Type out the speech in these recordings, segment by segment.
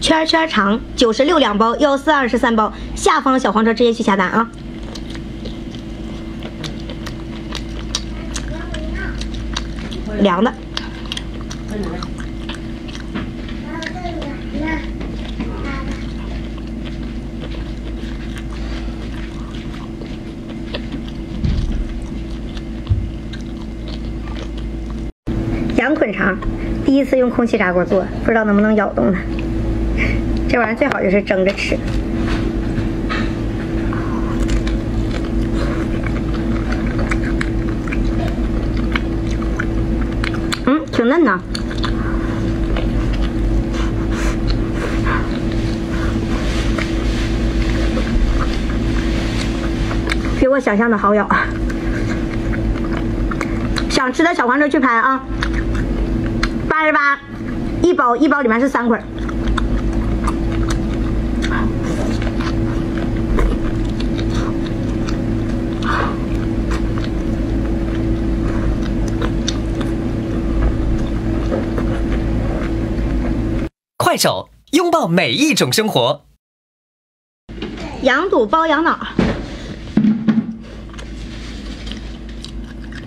圈圈肠九十六两包，幺四二十三包，下方小黄车直接去下单啊！凉的。羊捆肠，第一次用空气炸锅做，不知道能不能咬动它。这玩意儿最好就是蒸着吃。嗯，挺嫩的。比我想象的好咬。想吃的小黄车去拍啊！八十八一包，一包里面是三捆。快手，拥抱每一种生活。羊肚包羊脑，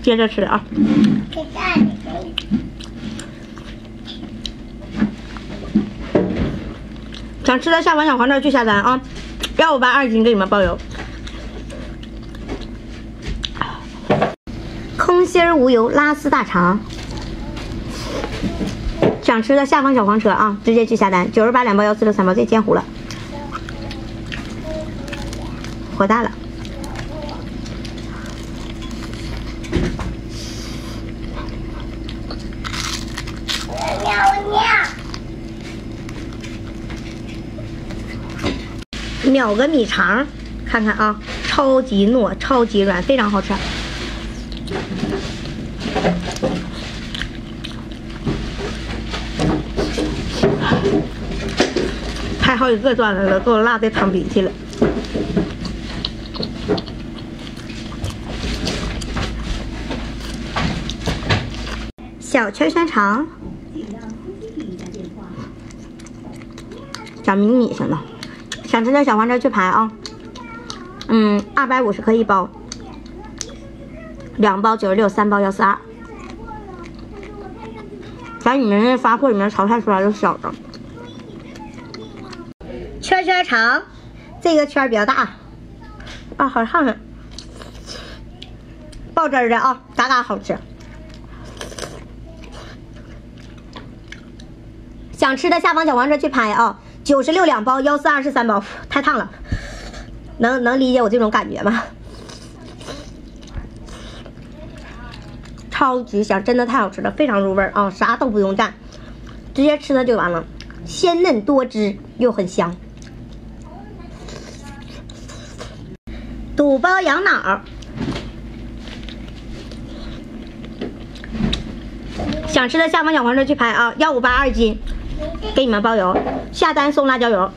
接着吃啊！想吃的下方小黄车去下单啊！幺五八二斤给你们包邮。空心无油拉丝大肠，想吃的下方小黄车啊，直接去下单，九十八两包，幺四六三包，这煎糊了，火大了。秒个米肠，看看啊，超级糯，超级软，非常好吃。好几个段子了，给我辣的淌鼻涕了。小圈圈肠，小迷你型的，想吃的小黄车去排啊。嗯，二百五十克一包，两包九十六，三包幺四二。咱你们那发货里面淘汰出来的小的。圈圈肠，这个圈比较大，啊，好烫啊！爆汁的啊，嘎嘎好吃。想吃的下方小黄车去拍啊，九十六两包，幺四二十三包，太烫了，能能理解我这种感觉吗？超级香，真的太好吃了，非常入味啊，啥都不用蘸，直接吃它就完了，鲜嫩多汁又很香。肚包羊脑，想吃的下方小黄车去拍啊，幺五八二斤，给你们包邮，下单送辣椒油。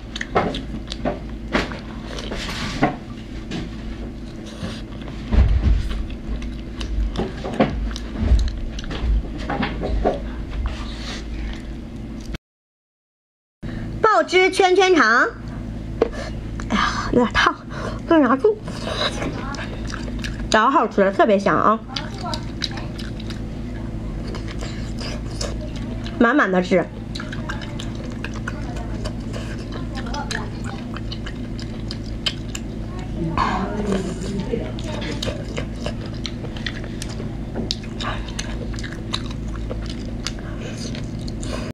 爆汁圈圈肠，有点烫，根牙住，老好吃了，特别香啊！满满的汁，